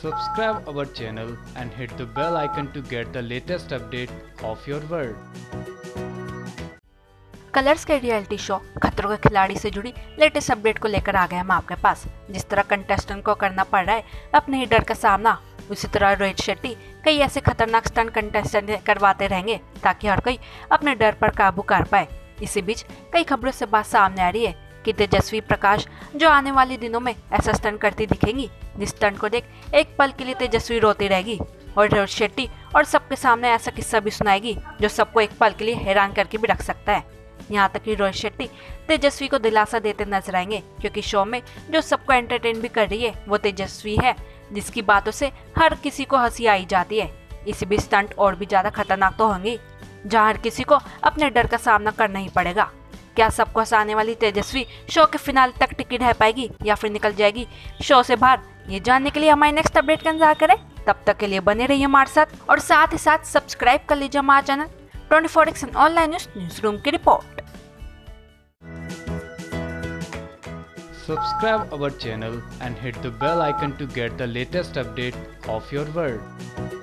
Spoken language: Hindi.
Subscribe our channel and hit the bell icon to get the latest update of your world. Colors के रियलिटी शो खतरों के खिलाड़ी से जुड़ी लेटेस्ट अपडेट को लेकर आ गए हम आपके पास। जिस तरह कंटेस्टेंट को करना पड़ रहा है, अपने ही डर का सामना। उसी तरह रोहित शेट्टी कई ऐसे खतरनाक स्टंट कंटेस्टेंट करवाते रहेंगे, ताकि हर कोई अपने डर पर काबू कर पाए। इसी बीच कई खबरों से बात सामने आ रही है। कि तेजस्वी प्रकाश जो आने वाले दिनों में ऐसा स्टंट करती दिखेंगी, जिस स्टंट को देख एक पल के लिए तेजस्वी रोती रहेगी और रोहित शेट्टी और सबके सामने ऐसा किस्सा भी सुनाएगी जो सबको एक पल के लिए हैरान करके भी रख सकता है। यहाँ तक कि रोहित शेट्टी तेजस्वी को दिलासा देते नज़र आएँगे, क्योंकि शो में जो सबको एंटरटेन भी कर रही है, वो तेजस्वी है, जिसकी बातों से हर किसी को हँसी आई जाती है। इसी भी स्टंट और भी ज़्यादा खतरनाक तो होंगी, जहाँ हर किसी को अपने डर का सामना करना ही पड़ेगा। क्या सबको हंसाने वाली तेजस्वी शो के फिनाल तक टिकट रह पाएगी या फिर निकल जाएगी? शो से बाहर, ये जानने के लिए हमारे नेक्स्ट अपडेट का इंतज़ार करें। तब तक के लिए बने रहिए हमारे साथ और साथ ही साथ सब्सक्राइब कर लीजिए हमारा channel twenty four action online news newsroom की report Subscribe our channel and hit the bell icon to get the latest update of your world.